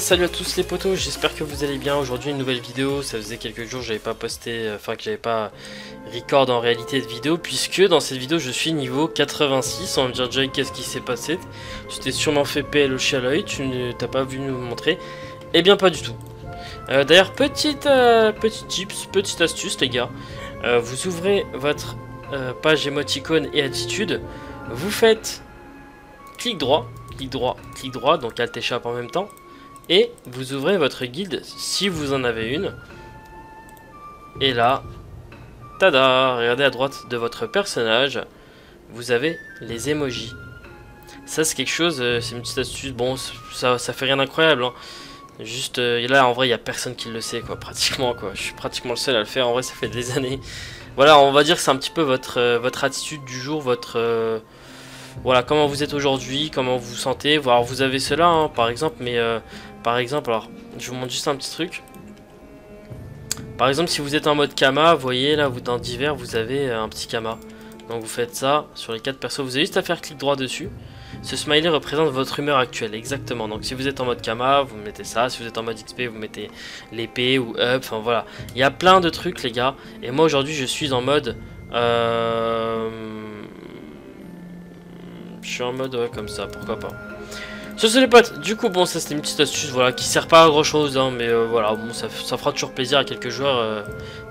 Salut à tous les potos, j'espère que vous allez bien. Aujourd'hui une nouvelle vidéo, ça faisait quelques jours que j'avais pas posté, euh, enfin que j'avais pas record en réalité de vidéo, puisque dans cette vidéo je suis niveau 86. On va me dire Jay qu'est-ce qui s'est passé? Tu t'es sûrement fait PL au chien à l'œil, tu t'as pas vu nous montrer? Eh bien pas du tout. Euh, D'ailleurs petite, euh, petite tips, petite astuce les gars. Vous ouvrez votre page émoticône et attitude, vous faites clic droit, clic droit, clic droit, donc alt échappe en même temps et vous ouvrez votre guilde si vous en avez une. Et là, tada, regardez à droite de votre personnage, vous avez les emojis. Ça c'est quelque chose, euh, c'est une petite astuce, bon ça, fait rien d'incroyable. Hein. Juste euh, là en vrai il n'y a personne qui le sait quoi, pratiquement quoi. Je suis pratiquement le seul à le faire, en vrai ça fait des années. Voilà, on va dire que c'est un petit peu votre, euh, votre attitude du jour, votre... voilà, comment vous êtes aujourd'hui, comment vous vous sentez. Alors vous avez cela hein, par exemple, mais euh, par exemple, alors je vous montre juste un petit truc. Par exemple, si vous êtes en mode Kama, vous voyez là, vous dans divers, vous avez euh, un petit Kama. Donc vous faites ça sur les quatre persos, vous avez juste à faire clic droit dessus. Ce smiley représente votre humeur actuelle, exactement. Donc si vous êtes en mode Kama, vous mettez ça. Si vous êtes en mode XP, vous mettez l'épée ou up. Enfin voilà, il y a plein de trucs les gars. Et moi aujourd'hui, je suis en mode. Euh... Je suis en mode comme ça, pourquoi pas. Ce les potes, du coup bon ça c'était une petite astuce voilà qui sert pas à grand chose hein, mais euh, voilà bon ça, fera toujours plaisir à quelques joueurs euh,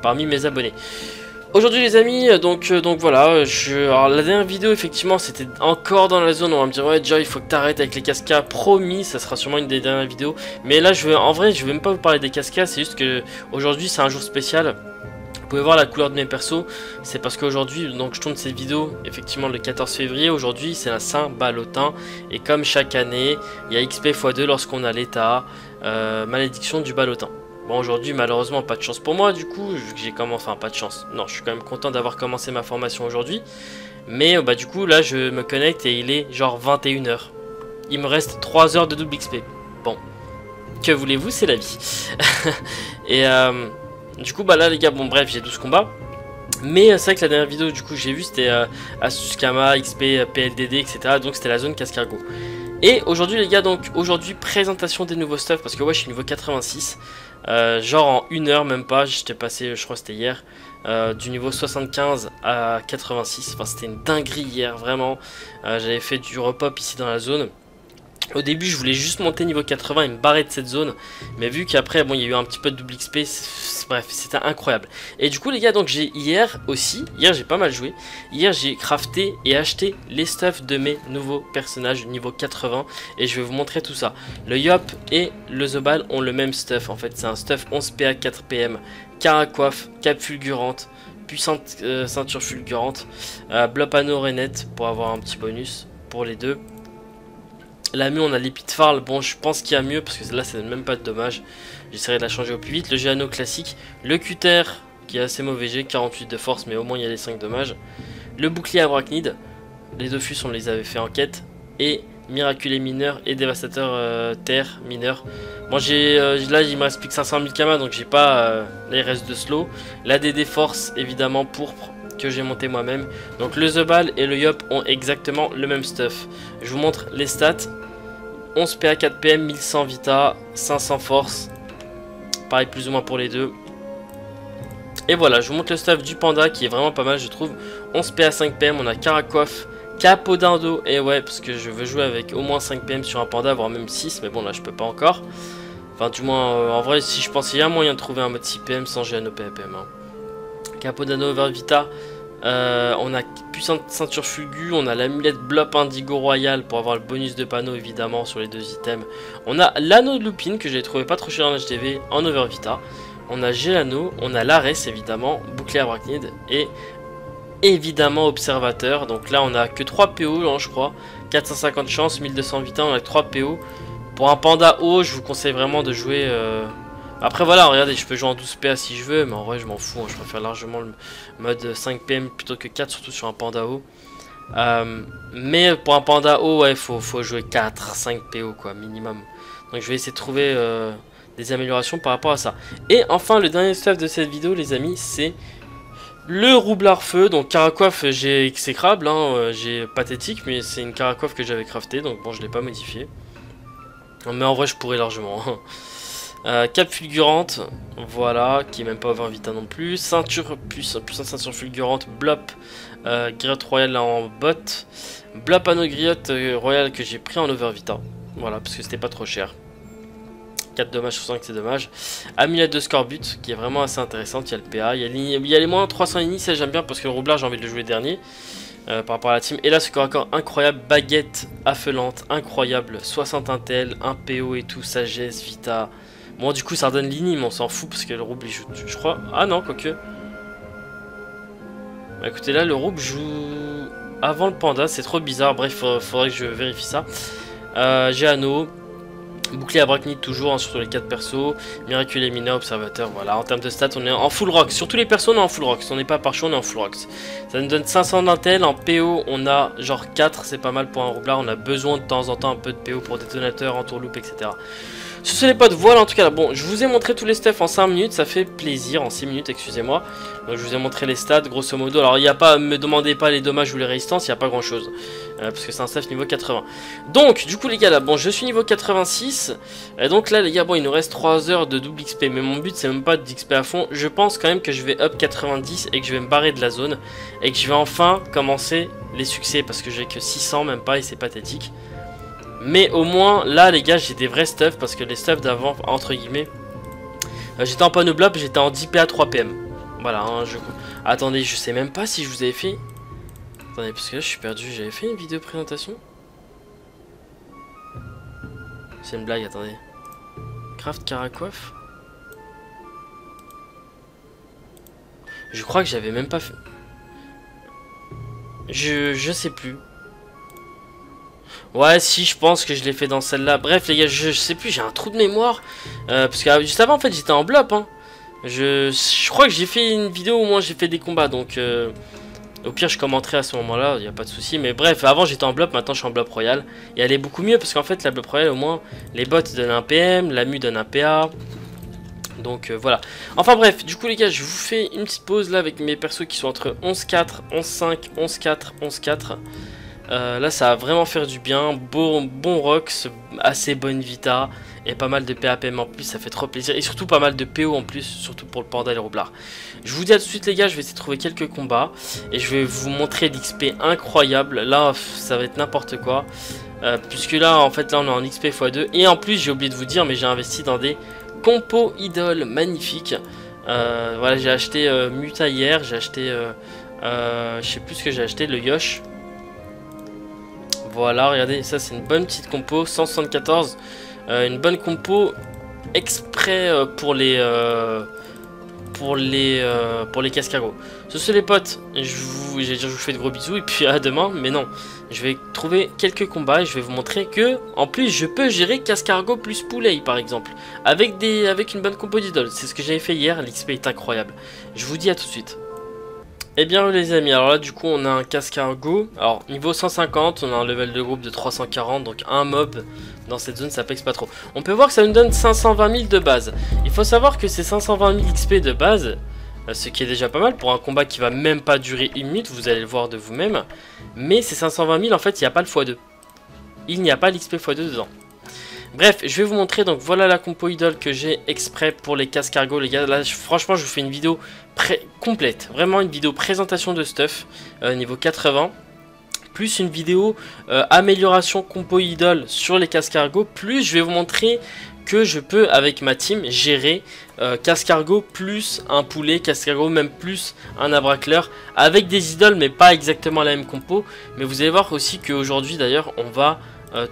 parmi mes abonnés. Aujourd'hui les amis, donc euh, donc voilà, je la dernière vidéo effectivement c'était encore dans la zone, on va me dire ouais déjà il faut que t'arrêtes avec les cascas, promis, ça sera sûrement une des dernières vidéos. Mais là je veux en vrai je vais même pas vous parler des cascas, c'est juste que aujourd'hui c'est un jour spécial. Pouvez voir la couleur de mes persos, c'est parce qu'aujourd'hui, donc je tourne cette vidéo effectivement le 14 février, aujourd'hui c'est la Saint-Balotin, et comme chaque année, il y a XP x2 lorsqu'on a l'état, euh, malédiction du Balotin. Bon aujourd'hui malheureusement pas de chance pour moi du coup, vu que j'ai commencé, enfin pas de chance, non je suis quand même content d'avoir commencé ma formation aujourd'hui, mais euh, bah du coup là je me connecte et il est genre 21h, il me reste 3 heures de double XP, bon, que voulez-vous c'est la vie, et euh, du coup, bah là, les gars, bon, bref, j'ai 12 combats. Mais euh, c'est vrai que la dernière vidéo, du coup, j'ai vu, c'était euh, Asus Kama, XP, PLDD, etc. Donc, c'était la zone cascargo. Et aujourd'hui, les gars, donc, aujourd'hui, présentation des nouveaux stuff. Parce que, ouais, je suis niveau 86. Euh, genre en une heure, même pas. J'étais passé, je crois, c'était hier. Euh, du niveau 75 à 86. Enfin, c'était une dinguerie hier, vraiment. J'avais fait du repop ici dans la zone. Au début, je voulais juste monter niveau 80 et me barrer de cette zone. Mais vu qu'après, bon, il y a eu un petit peu de double XP, bref, c'était incroyable. Et du coup, les gars, donc j'ai hier aussi, hier j'ai pas mal joué. Hier, j'ai crafté et acheté les stuffs de mes nouveaux personnages niveau 80. Et je vais vous montrer tout ça. Le Yop et le Zobal ont le même stuff. En fait, c'est un stuff 11 PA 4 PM, Caracoiffe, Cap Fulgurante, Puissante euh, Ceinture Fulgurante, euh, Blopano Renette pour avoir un petit bonus pour les deux. La mue, on a l'épitfarl. Bon, je pense qu'il y a mieux parce que là, c'est même pas de dommage. J'essaierai de la changer au plus vite. Le Géano classique. Le cutter qui est assez mauvais G, 48 de force, mais au moins il y a les 5 dommages. Le bouclier arachnide. Les Dofus, on les avait fait en quête. Et Miraculé mineur et Dévastateur euh, terre mineur. Bon, j'ai euh, là, il me reste plus que 500 000 kamas, donc j'ai pas. Euh, là, il reste de slow. La DD force, évidemment, pourpre que j'ai monté moi-même. Donc le Zebal et le Yop ont exactement le même stuff. Je vous montre les stats. 11 PA 4 PM, 1100 Vita, 500 Force. Pareil plus ou moins pour les deux. Et voilà, je vous montre le stuff du Panda qui est vraiment pas mal je trouve. 11 PA 5 PM, on a Karakoff, Capodindo. Et ouais, parce que je veux jouer avec au moins 5 PM sur un Panda, voire même 6. Mais bon là je peux pas encore. Enfin du moins, euh, en vrai si je pense qu'il y a moyen de trouver un mode 6 PM sans GNO PPM. Hein. Capodano Vita. Euh, on a puissante ceinture fugu, on a l'amulette Blop Indigo Royal pour avoir le bonus de panneau évidemment sur les deux items. On a l'anneau de Lupine que j'ai trouvé pas trop cher en HDV en over Vita. On a Gelano, on a l'Ares évidemment, bouclier arachnide et évidemment observateur. Donc là on a que 3 PO hein, je crois, 450 chances, 1200 Vita, on a que 3 PO. Pour un panda haut, je vous conseille vraiment de jouer... Euh après voilà, regardez, je peux jouer en 12 PA si je veux, mais en vrai je m'en fous, hein, je préfère largement le mode 5 PM plutôt que 4, surtout sur un panda haut. Euh, mais pour un panda haut, ouais, faut, faut jouer 4, 5 PO quoi, minimum. Donc je vais essayer de trouver euh, des améliorations par rapport à ça. Et enfin, le dernier stuff de cette vidéo, les amis, c'est le roublard feu. Donc caracoiffe, j'ai exécrable, hein, euh, j'ai pathétique, mais c'est une caracoiffe que j'avais crafté, donc bon, je l'ai pas modifié. Mais en vrai, je pourrais largement. Euh, cap fulgurante, voilà, qui est même pas over vita non plus. Ceinture, puissante, puissante ceinture fulgurante, blop, euh, griotte royale en bot. Blop anneau griotte euh, royale que j'ai pris en over vita. Voilà, parce que c'était pas trop cher. 4 dommages sur 5, c'est dommage. Amulette de Scorbut, qui est vraiment assez intéressante. Il y a le PA, il y a, les moins 300 ini, ça j'aime bien parce que le roublard, j'ai envie de le jouer dernier. Euh, par rapport à la team. Et là, ce corps encore incroyable, baguette affelante, incroyable, 60 intel, 1 PO et tout, sagesse, vita. Bon, du coup, ça redonne l'ini, mais on s'en fout parce que le rouble, il joue, je crois. Ah non, quoique. Bah écoutez, là, le rouble joue avant le panda, c'est trop bizarre. Bref, faudrait, que je vérifie ça. Euh, J'ai anneau. Bouclier à Bracknid toujours, hein, sur les 4 persos. Miraculé, Mina, Observateur, voilà. En termes de stats, on est en full rock. Sur tous les persos, on est en full rock. On n'est pas par chaud, on est en full rock. Ça nous donne 500 d'intel. En PO, on a genre 4. C'est pas mal pour un roublard. On a besoin de temps en temps un peu de PO pour détonateur, entourloupe, etc. Sur ce les potes, voilà en tout cas, bon, je vous ai montré tous les stuff en 5 minutes, ça fait plaisir, en 6 minutes, excusez-moi. Donc je vous ai montré les stats, grosso modo, alors il n'y a pas, me demandez pas les dommages ou les résistances, il n'y a pas grand chose. Euh, parce que c'est un stuff niveau 80. Donc, du coup les gars, là, bon, je suis niveau 86, et donc là les gars, bon, il nous reste 3 heures de double XP, mais mon but c'est même pas d'XP à fond, je pense quand même que je vais up 90 et que je vais me barrer de la zone, et que je vais enfin commencer les succès, parce que j'ai que 600, même pas, et c'est pathétique. Mais au moins, là, les gars, j'ai des vrais stuff parce que les stuff d'avant, entre guillemets, euh, j'étais en panneau blob, j'étais en 10 PA 3 PM. Voilà, hein, je... Attendez, je sais même pas si je vous avais fait... Attendez, parce que là, je suis perdu. J'avais fait une vidéo présentation C'est une blague, attendez. Craft Caracoif Je crois que j'avais même pas fait... Je, je sais plus. Ouais, si, je pense que je l'ai fait dans celle-là. Bref, les gars, je, sais plus, j'ai un trou de mémoire. Euh, parce que euh, juste avant, en fait, j'étais en blob. Hein. Je, crois que j'ai fait une vidéo où moi j'ai fait des combats. Donc, euh, au pire, je commenterai à ce moment-là, il n'y a pas de souci. Mais bref, avant j'étais en blob, maintenant je suis en blob royal. Et elle est beaucoup mieux parce qu'en fait, la blob royal, au moins, les bots donnent un PM, la mu donne un PA. Donc voilà. Enfin bref, du coup les gars, je vous fais une petite pause là avec mes persos qui sont entre 11-4, 11-5, 11-4, 11-4. Euh, là, ça va vraiment faire du bien. Bon, bon Rox, assez bonne Vita. Et pas mal de PAPM en plus, ça fait trop plaisir. Et surtout pas mal de PO en plus, surtout pour le Panda et le Roublard. Je vous dis à tout de suite les gars, je vais essayer de trouver quelques combats. Et je vais vous montrer l'XP incroyable. Là, ça va être n'importe quoi. Euh, puisque là, en fait, là on est en XP x2. Et en plus, j'ai oublié de vous dire, mais j'ai investi dans des compos idoles magnifiques. Euh, voilà, j'ai acheté Muta hier, j'ai acheté... je sais plus ce que j'ai acheté, le Yosh. Voilà, regardez, ça c'est une bonne petite compo, 174. Euh, une bonne compo exprès euh, pour les euh, pour les pour les cascargots. Ce sont les potes, je vous, je vous fais de gros bisous et puis à demain. Mais non, je vais trouver quelques combats et je vais vous montrer que en plus je peux gérer cascargot plus poulet par exemple avec des avec une bonne compo d'idole. C'est ce que j'avais fait hier, l'XP est incroyable. Je vous dis à tout de suite. Eh bien les amis, alors là du coup on a un cascargo, alors niveau 150, on a un level de groupe de 340, donc un mob dans cette zone ça pèse pas trop. On peut voir que ça nous donne 520 000 de base. Il faut savoir que ces 520 000 XP de base, euh, ce qui est déjà pas mal pour un combat qui va même pas durer une minute, vous allez le voir de vous-même. Mais ces 520 000 en fait il n'y a pas le x2. Il n'y a pas l'XP x2 dedans. Bref, je vais vous montrer, donc voilà la compo idole que j'ai exprès pour les cascargots les gars. Là, franchement, je vous fais une vidéo complète, vraiment une vidéo présentation de stuff, euh, niveau 80. Plus une vidéo euh, amélioration compo idole sur les cascargots. Plus je vais vous montrer que je peux avec ma team gérer euh, cascargot plus un poulet, cascargot même plus un abracleur avec des idoles mais pas exactement la même compo. Mais vous allez voir aussi qu'aujourd'hui d'ailleurs on va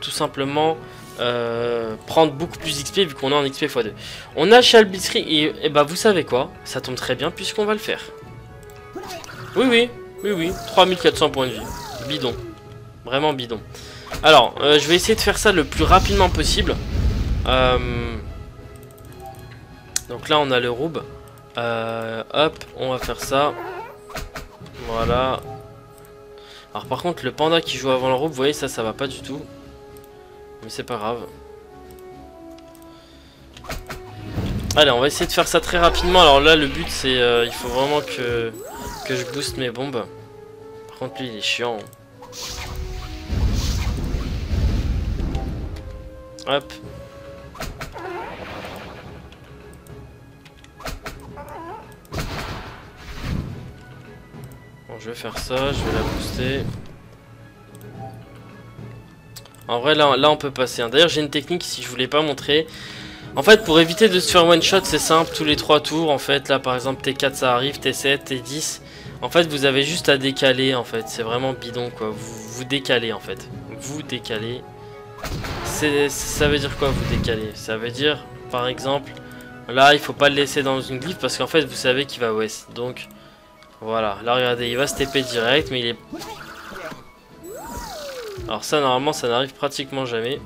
tout simplement euh, prendre beaucoup plus d'XP vu qu'on est en XP x2. On a Chalbitry et, et bah vous savez quoi, ça tombe très bien puisqu'on va le faire. Oui oui, oui oui, 3400 points de vie, bidon, vraiment bidon. Alors, euh, je vais essayer de faire ça le plus rapidement possible. Euh, donc là on a le roube. hop, on va faire ça. Voilà. Alors par contre le panda qui joue avant le roube, vous voyez ça ça va pas du tout. Mais c'est pas grave. Allez, on va essayer de faire ça très rapidement. Alors là, le but, c'est... Euh, il faut vraiment que, que je booste mes bombes. Par contre, lui, il est chiant. Hop. Bon, je vais faire ça, je vais la booster. En vrai, là, on peut passer. hein. D'ailleurs, j'ai une technique si je voulais pas montrer. En fait, pour éviter de se faire one shot, c'est simple, tous les 3 tours. En fait, là par exemple, T4 ça arrive, T7, T10. En fait, vous avez juste à décaler. En fait, c'est vraiment bidon quoi. Vous décalez en fait. Vous décalez. Ça veut dire quoi vous décaler Ça veut dire, par exemple, là il faut pas le laisser dans une glyphe parce qu'en fait vous savez qu'il va ouest. Donc voilà, là regardez, il va se TP direct, mais il est alors ça, normalement, ça n'arrive pratiquement jamais.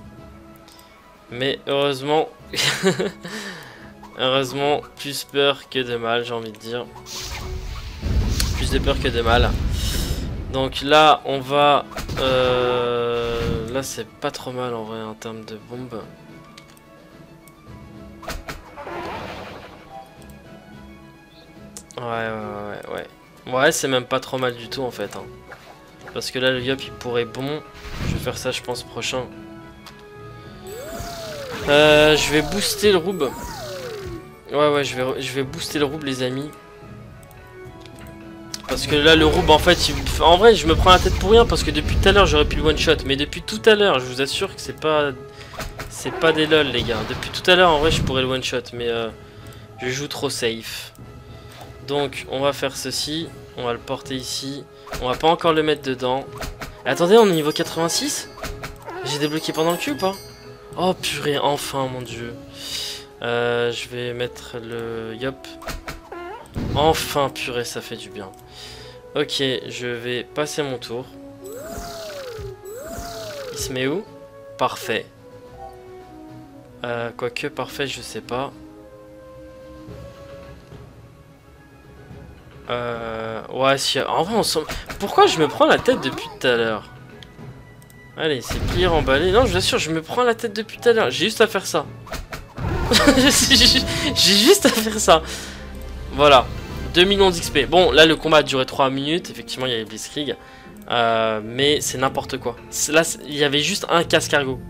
Mais heureusement... heureusement, plus peur que de mal, j'ai envie de dire. Plus de peur que de mal. Donc là, on va... Euh... Là, c'est pas trop mal, en vrai, en termes de bombes. Ouais, ouais, ouais, ouais. Ouais, c'est même pas trop mal du tout, en fait. Hein. Parce que là, le yop, il pourrait bon. Je vais faire ça, je pense, prochain. Euh, je vais booster le roub. Ouais, ouais, je vais, je vais booster le roub, les amis. Parce que là, le roub, en fait, en vrai, je me prends la tête pour rien. Parce que depuis tout à l'heure, j'aurais pu le one-shot. Mais depuis tout à l'heure, je vous assure que c'est pas... C'est pas des lol, les gars. Depuis tout à l'heure, en vrai, je pourrais le one-shot. Mais euh, je joue trop safe. Donc, on va faire ceci. On va le porter ici. On va pas encore le mettre dedans. Attendez, on est niveau 86 J'ai débloqué pendant le cul ou pas Oh purée, enfin mon dieu. Euh, je vais mettre le yop. Enfin purée, ça fait du bien. Ok, je vais passer mon tour. Il se met où? Parfait. Euh, quoique parfait, je sais pas. Euh, ouais, si... En vrai, on s'en... Pourquoi je me prends la tête depuis tout à l'heure Allez, c'est plié, emballé. Non, je vous assure, je me prends la tête depuis tout à l'heure. J'ai juste à faire ça. J'ai juste à faire ça. Voilà. 2 millions d'XP. Bon, là, le combat a duré 3 minutes. Effectivement, il y avait Blitzkrieg. Euh, mais c'est n'importe quoi. Là, il y avait juste un casse-cargo.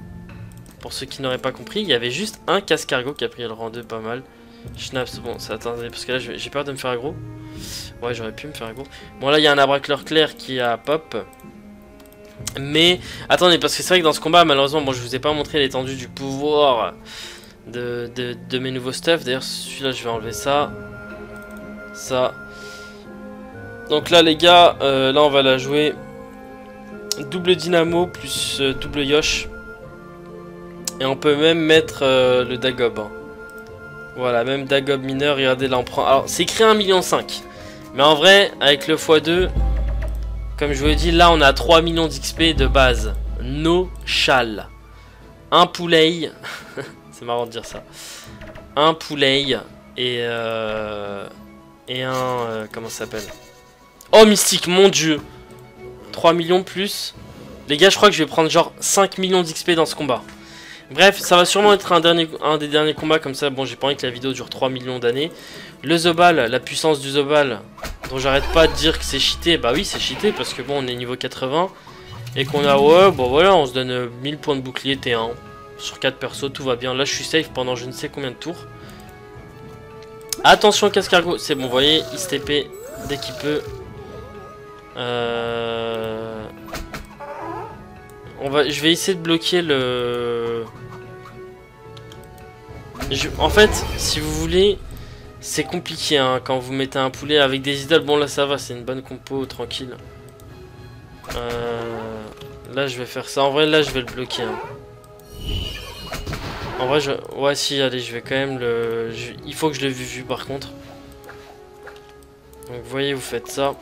Pour ceux qui n'auraient pas compris, il y avait juste un casse-cargo qui a pris le rang 2 pas mal. Schnaps, bon, ça attendez, parce que là, j'ai peur de me faire aggro. Ouais, j'aurais pu me faire aggro. Bon, là, il y a un abracleur clair qui a pop. Mais, attendez, parce que c'est vrai que dans ce combat, malheureusement, bon, je vous ai pas montré l'étendue du pouvoir de, de, mes nouveaux stuff. D'ailleurs, celui-là, je vais enlever ça. Ça. Donc là, les gars, euh, là, on va la jouer. Double dynamo plus euh, double yosh. Et on peut même mettre euh, le Dagob. Hein. Voilà, même Dagob mineur, regardez là on prend... Alors, c'est écrit 1,5 million. Mais en vrai, avec le x2, comme je vous l'ai dit, là on a 3 millions d'XP de base. No chal. Un poulet. c'est marrant de dire ça. Un poulet et... Euh, et un... Euh, comment ça s'appelle? Oh, mystique, mon dieu 3 millions plus. Les gars, je crois que je vais prendre genre 5 millions d'XP dans ce combat. Bref, ça va sûrement être un, dernier, un des derniers combats comme ça. Bon, j'ai pas envie que la vidéo dure 3 millions d'années. Le Zobal, la puissance du Zobal, dont j'arrête pas de dire que c'est cheaté. Bah oui, c'est cheaté parce que bon, on est niveau 80. Et qu'on a, ouais, bon voilà, on se donne 1000 points de bouclier T1. Sur 4 persos, tout va bien. Là, je suis safe pendant je ne sais combien de tours. Attention, cascargo. C'est bon, vous voyez, il se TP dès qu'il peut. Euh... On va, je vais essayer de bloquer le en fait, si vous voulez, c'est compliqué hein, quand vous mettez un poulet avec des idoles. Bon, là, ça va, c'est une bonne compo, tranquille. Euh, là, je vais faire ça. En vrai, là, je vais le bloquer. Hein. En vrai, je... Ouais, si, allez, je vais quand même le... Il faut que je l'ai vu, vu, par contre. Donc, vous voyez, vous faites ça.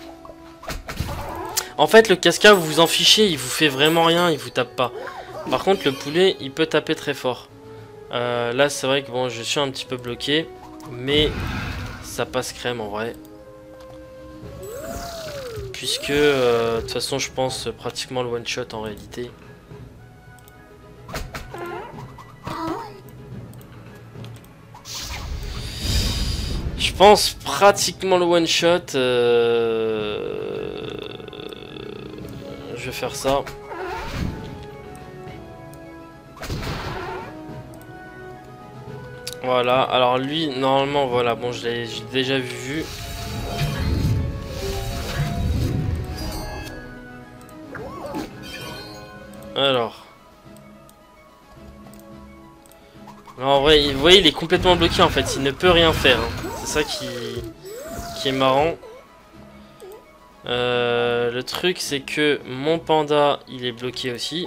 En fait, le casca, vous vous en fichez, il vous fait vraiment rien, il vous tape pas. Par contre, le poulet, il peut taper très fort. Euh, là, c'est vrai que bon, je suis un petit peu bloqué. Mais ça passe crème en vrai. Puisque, euh, de toute façon, je pense pratiquement le one-shot en réalité. Je pense pratiquement le one-shot. Euh, je vais faire ça. Voilà, alors lui, normalement, voilà, bon, je l'ai déjà vu. Alors. Là, en vrai, vous voyez, il est complètement bloqué, en fait. Il ne peut rien faire. Hein. C'est ça qui... qui est marrant. Euh, le truc, c'est que mon panda, il est bloqué aussi.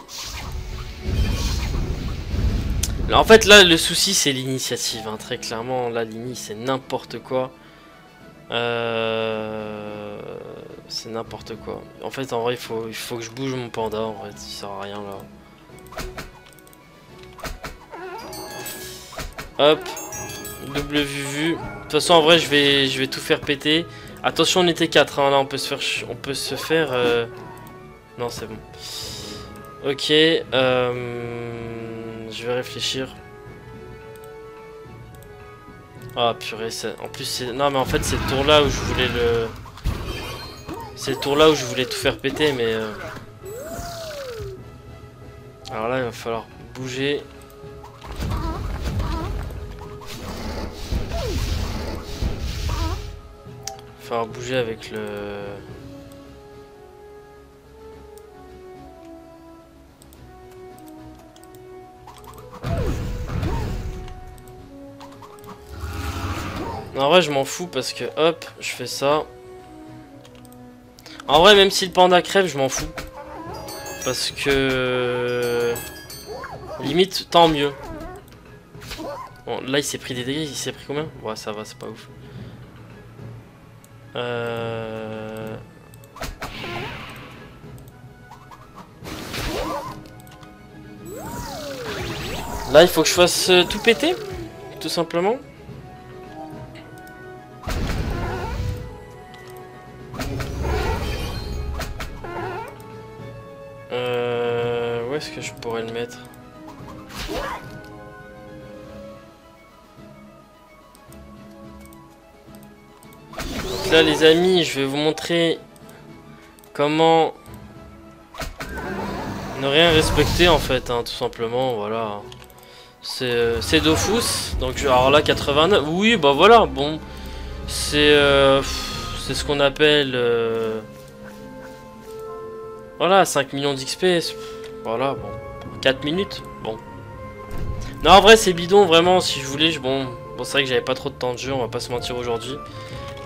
En fait, là, le souci, c'est l'initiative. Hein. Très clairement, la ligne, c'est n'importe quoi. Euh... C'est n'importe quoi. En fait, en vrai, il faut, il faut que je bouge mon panda. En fait, ça sert à rien là. Hop. Double vue vue. De toute façon, en vrai, je vais, je vais tout faire péter. Attention, on était 4. Hein. Là, on peut se faire... On peut se faire euh, Non, c'est bon. Ok. Euh... Je vais réfléchir. Ah, purée. En plus, c'est... Non, mais en fait, c'est le tour là où je voulais le... C'est le tour là où je voulais tout faire péter, mais... Euh, alors là, il va falloir bouger. falloir bouger avec le... En vrai je m'en fous parce que hop je fais ça. En vrai même si le panda crève je m'en fous. Parce que Limite tant mieux. Bon là il s'est pris des dégâts il s'est pris combien? Ouais ça va c'est pas ouf. Euh... Là, il faut que je fasse euh, tout péter, tout simplement. Où est-ce que je pourrais le mettre là les amis, je vais vous montrer comment ne rien respecter en fait, hein, tout simplement, voilà. C'est Dofus, donc alors là 89, oui bah voilà, bon, c'est euh, c'est ce qu'on appelle, euh, voilà 5 millions d'XP, voilà, bon, 4 minutes, bon. Non en vrai c'est bidon vraiment, si je voulais, bon, bon c'est vrai que j'avais pas trop de temps de jeu, on va pas se mentir aujourd'hui.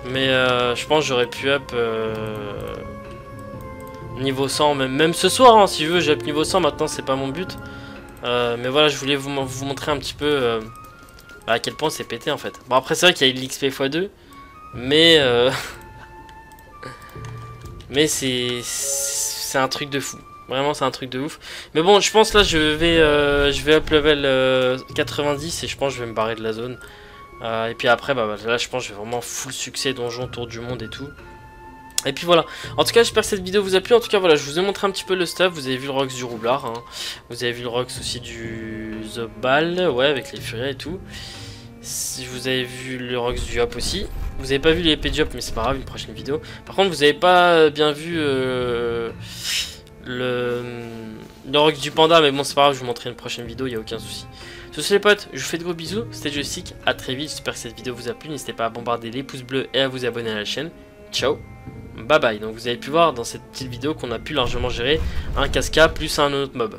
Mais euh, je pense j'aurais pu up euh, niveau 100, même, même ce soir, hein, si je veux, j'ai up niveau 100, maintenant c'est pas mon but. Euh, mais voilà, je voulais vous, montrer un petit peu à quel point c'est pété en fait. Bon après c'est vrai qu'il y a eu l'XP x2, mais... mais c'est c'est un truc de fou. Vraiment c'est un truc de ouf. Mais bon je pense là je vais je vais up level 90 et je pense que je vais me barrer de la zone. Euh, et puis après, bah, bah, là, je pense que je vais vraiment full succès, donjon, tour du monde et tout. Et puis voilà, en tout cas j'espère que cette vidéo vous a plu, en tout cas voilà je vous ai montré un petit peu le stuff, vous avez vu le Rox du roublard, hein. vous avez vu le Rox aussi du Zobal, ouais avec les furias et tout, vous avez vu le Rox du Hop aussi, vous avez pas vu les épées du Hop mais c'est pas grave, une prochaine vidéo, par contre vous avez pas bien vu euh, le, le Rox du Panda mais bon c'est pas grave, je vous montrerai une prochaine vidéo, il a aucun souci. Sur ce les potes, je vous fais de gros bisous, c'était Joystick, à très vite, j'espère que cette vidéo vous a plu, n'hésitez pas à bombarder les pouces bleus et à vous abonner à la chaîne. Ciao, bye bye. Donc vous avez pu voir dans cette petite vidéo qu'on a pu largement gérer un casca plus un autre mob.